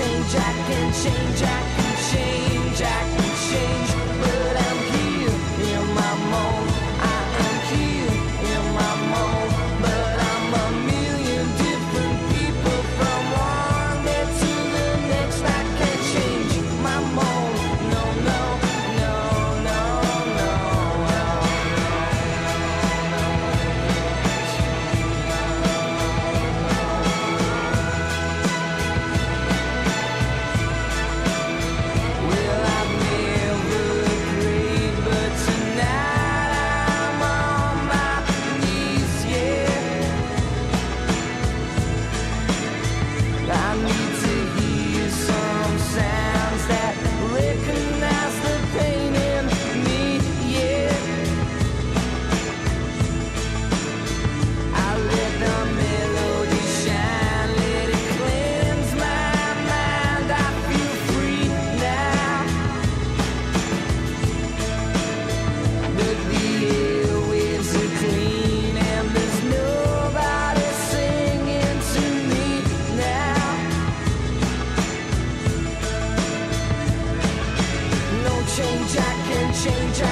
No change, I can change, I can change, I can change change.